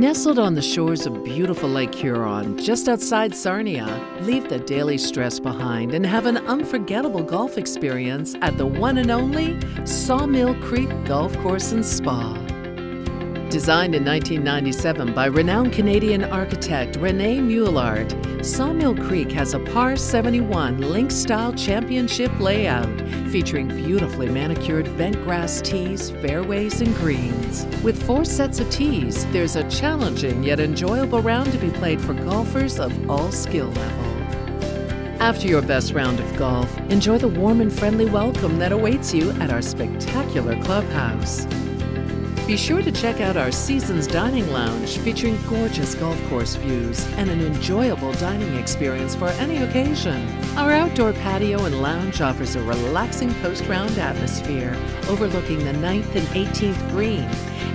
Nestled on the shores of beautiful Lake Huron, just outside Sarnia, leave the daily stress behind and have an unforgettable golf experience at the one and only Sawmill Creek Golf Course and Spa. Designed in 1997 by renowned Canadian architect Rene Muylaert, Sawmill Creek has a par 71 link style championship layout featuring beautifully manicured bent grass tees, fairways, and greens. With four sets of tees, there's a challenging yet enjoyable round to be played for golfers of all skill level. After your best round of golf, enjoy the warm and friendly welcome that awaits you at our spectacular clubhouse. Be sure to check out our Seasons Dining Lounge featuring gorgeous golf course views and an enjoyable dining experience for any occasion. Our outdoor patio and lounge offers a relaxing post round atmosphere overlooking the 9th and 18th green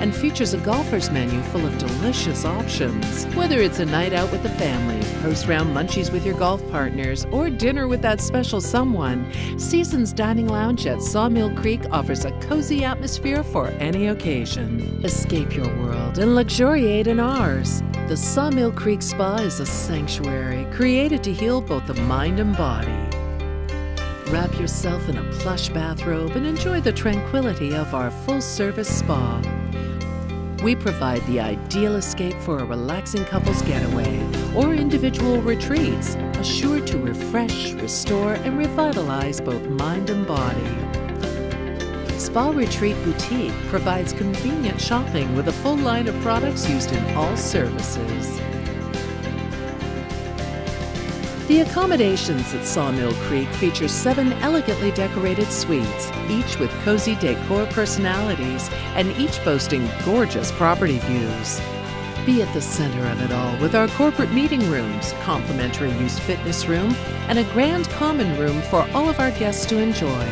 and features a golfer's menu full of delicious options. Whether it's a night out with the family, post round munchies with your golf partners, or dinner with that special someone, Seasons Dining Lounge at Sawmill Creek offers a cozy atmosphere for any occasion. Escape your world and luxuriate in ours. The Sawmill Creek Spa is a sanctuary created to heal both the mind and body. Wrap yourself in a plush bathrobe and enjoy the tranquility of our full service spa. We provide the ideal escape for a relaxing couple's getaway or individual retreats, assured to refresh, restore, and revitalize both mind and body. Spa Retreat Boutique provides convenient shopping with a full line of products used in all services. The accommodations at Sawmill Creek feature seven elegantly decorated suites, each with cozy decor personalities and each boasting gorgeous property views. Be at the center of it all with our corporate meeting rooms, complimentary use fitness room, and a grand common room for all of our guests to enjoy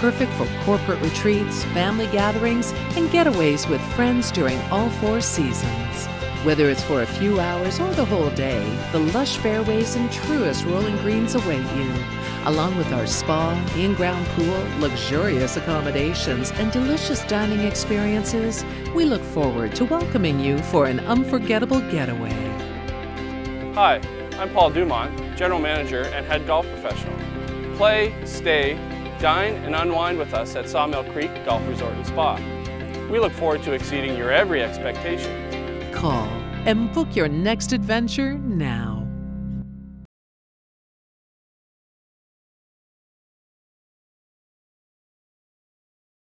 perfect for corporate retreats, family gatherings, and getaways with friends during all four seasons. Whether it's for a few hours or the whole day, the lush fairways and truest rolling greens await you. Along with our spa, in ground pool, luxurious accommodations, and delicious dining experiences, we look forward to welcoming you for an unforgettable getaway. Hi, I'm Paul Dumont, General Manager and Head Golf Professional. Play, stay, Dine and unwind with us at Sawmill Creek Golf Resort and Spa. We look forward to exceeding your every expectation. Call and book your next adventure now.